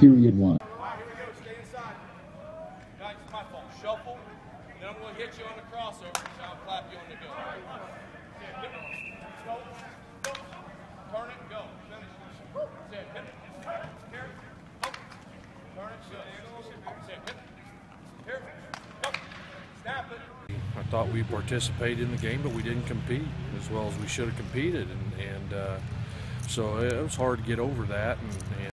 Period one. Go. Guys. Shuffle. Then I'm going to hit you on the crossover. So I'll clap you on the go. Go. Go. Turn it. Go. Finish. That's it. Hit it. Go. Turn it. Good. That's it. Hit it. Here. Go. Snap it. I thought we participated in the game, but we didn't compete as well as we should have competed, and, and uh, so it was hard to get over that. And, and